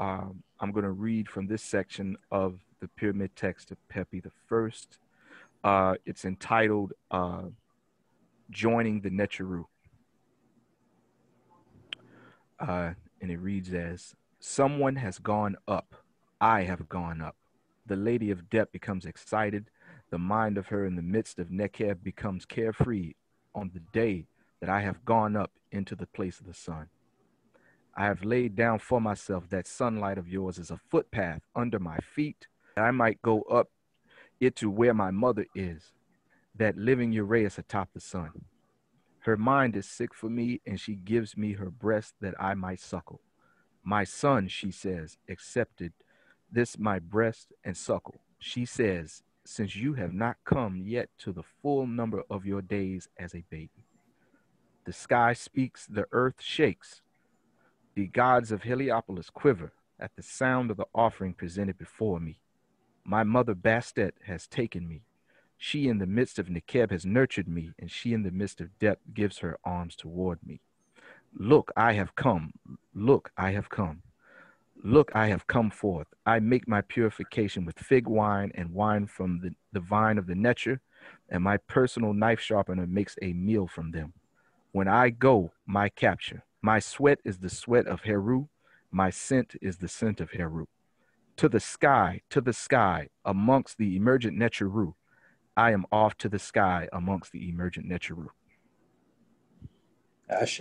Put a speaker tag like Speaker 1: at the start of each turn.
Speaker 1: um, I'm going to read from this section of the pyramid text of Pepi the First. Uh, it's entitled uh, Joining the Netcheru. Uh, and it reads as Someone has gone up. I have gone up. The lady of depth becomes excited. The mind of her in the midst of Nekheb becomes carefree on the day that I have gone up into the place of the sun. I have laid down for myself that sunlight of yours is a footpath under my feet, that I might go up it to where my mother is, that living Uraeus atop the sun. Her mind is sick for me, and she gives me her breast that I might suckle. My son, she says, accepted this my breast and suckle. She says, Since you have not come yet to the full number of your days as a baby. The sky speaks, the earth shakes. The gods of Heliopolis quiver at the sound of the offering presented before me. My mother Bastet has taken me. She in the midst of Nekheb has nurtured me, and she in the midst of death gives her arms toward me. Look, I have come. Look, I have come. Look, I have come forth. I make my purification with fig wine and wine from the, the vine of the Neter, and my personal knife sharpener makes a meal from them. When I go, my capture. My sweat is the sweat of Heru. My scent is the scent of Heru. To the sky, to the sky, amongst the emergent Netcheru. I am off to the sky amongst the emergent Netcheru.
Speaker 2: Ashe.